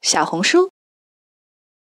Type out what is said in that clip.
小红书。